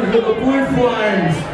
with the blue flames.